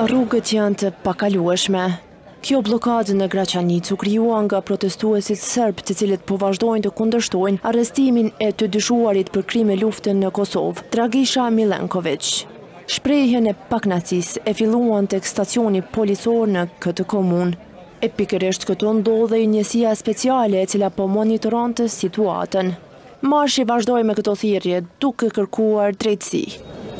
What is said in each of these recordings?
Rrugët janë të pakalueshme. Kjo bllokadë në Graçanicë u krijua nga protestuesit serbë, të cilët po vazhdojnë të kundërshtojnë arrestimin e të dyshuarit për krime lufte në Kosovë, Dragisha Milenkoviq. Shprehjen e pakënaqësisë e filluan tek stacioni policor në këtë komunë. E pikërisht këtu ndodhej njësia speciale e cila po monitoronte situatën. Marshi vazhdoi me këto thirrje, duke kërkuar drejtësi.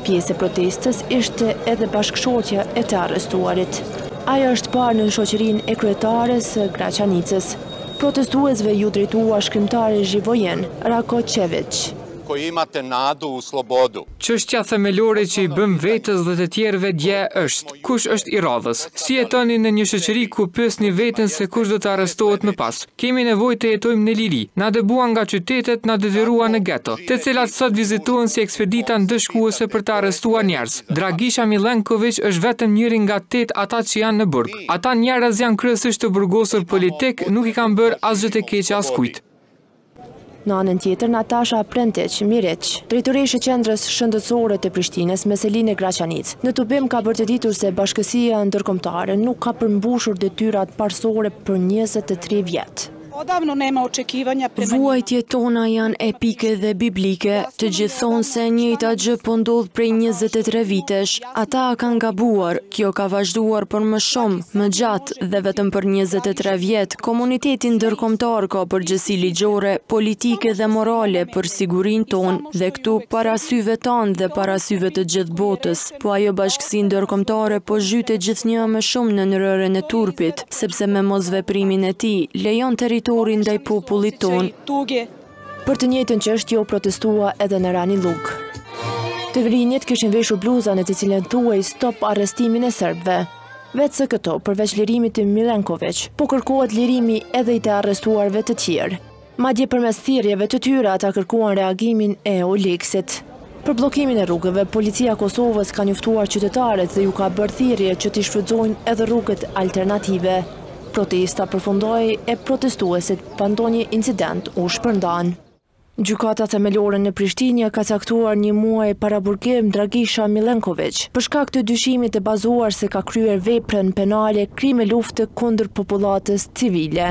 Pjesë e protestës ishte edhe bashkëshortja e të arrestuarit. Ajo është parë nën shoqërinë e kryetares së Graçanicës. Protestuesve iu drejtua shkrimtari Zhivojin Rakoçeviq. Koji imate nadu u slobodu. Çështja themelore që i bëmë vetes dhe të tjerëve dje është, kush është i radhës? Si jetoni në një shoqëri ku pyesni veten se kush do të arrestohet më pas? Kemi nevojë të jetojmë në liri. Na dëbuan nga qytetet, na detyruan në geto, të cilat sot vizitohen si ekspedita ndëshkuese për të arrestuar njerëz. Dragisha Milenkoviq është vetëm njëri nga tetë ata që janë në burg. Ata njerëz janë kryesisht të burgosur politikë, nuk i kanë bërë asgjë të keqe askujt. Në anën tjetër, Natasha Prentiq Miriq, drejtoreshë e Qendrës Shëndetësore të Prishtinës me seli në Graçanicë, në tubim ka bërë të ditur se bashkësia ndërkombëtare nuk ka përmbushur detyrat parësore për njëzet e tri vjet. Vuajtjet tona janë epike dhe biblike, të gjithë thonë se e njëjta gjë po ndodh prej njëzet e tre vitesh. Ata kanë gabuar, kjo ka vazhduar për më shumë, më gjatë dhe vetëm për njëzet e tre vjet. Komuniteti ndërkombëtar ka përgjegjësi ligjore, politike dhe morale për sigurinë tonë dhe këtu para syve tanë dhe para syve të gjithë botës, po ajo bashkësi ndërkombëtare po zhytet gjithnjë e më shumë nën rërën e turpit, sepse me mosveprimin e tij, lejon terrorin ndaj popullit tonë. Për të njëjtën çështje u protestua edhe në Ranilug. Të rinjtë kishin veshur bluza në të cilën thuhej stop arrestimin e serbëve. Veçse këto, përveç lirimit të Milenkoviq, po kërkohet lirimi edhe i të arrestuarve të tjerë. Madje përmes thirrjeve të tyre ata kërkuan reagimin e EULEX-it. Për bllokimin e rrugëve, Policia e Kosovës ka njoftuar qytetarët dhe u ka bërë thirrje që t'i shfrytëzojnë edhe rrugët alternative. Protesta përfundoi e protestuesit pa ndonjë incident u shpërndanë. Gjykata Themelore në Prishtinë ia ka caktuar një muaj paraburgim Dragisha Milenkoviq, për shkak të dyshimit të bazuar se ka kryer veprën penale krime lufte kundër popullatës civile.